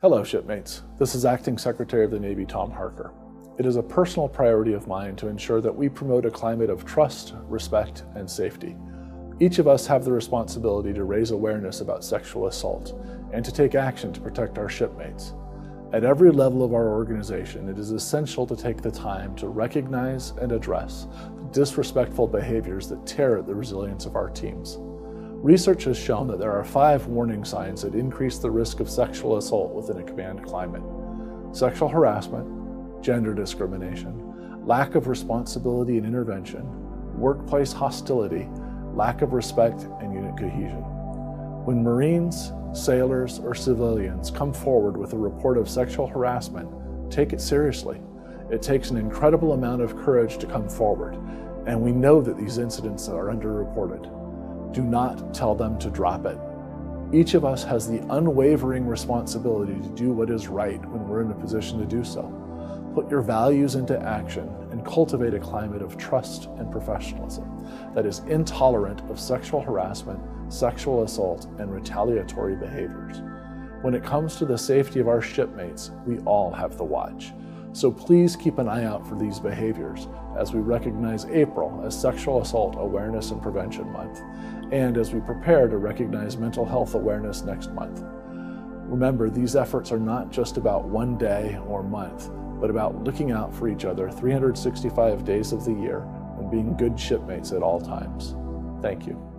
Hello, shipmates. This is Acting Secretary of the Navy Tom Harker. It is a personal priority of mine to ensure that we promote a climate of trust, respect, and safety. Each of us have the responsibility to raise awareness about sexual assault and to take action to protect our shipmates. At every level of our organization, it is essential to take the time to recognize and address the disrespectful behaviors that tear at the resilience of our teams. Research has shown that there are five warning signs that increase the risk of sexual assault within a command climate sexual harassment, gender discrimination, lack of responsibility and intervention, workplace hostility, lack of respect, and unit cohesion. When Marines, sailors, or civilians come forward with a report of sexual harassment, take it seriously. It takes an incredible amount of courage to come forward, and we know that these incidents are underreported do not tell them to drop it. Each of us has the unwavering responsibility to do what is right when we're in a position to do so. Put your values into action and cultivate a climate of trust and professionalism that is intolerant of sexual harassment, sexual assault, and retaliatory behaviors. When it comes to the safety of our shipmates, we all have the watch. So please keep an eye out for these behaviors as we recognize April as Sexual Assault Awareness and Prevention Month, and as we prepare to recognize Mental Health Awareness next month. Remember, these efforts are not just about one day or month, but about looking out for each other 365 days of the year and being good shipmates at all times. Thank you.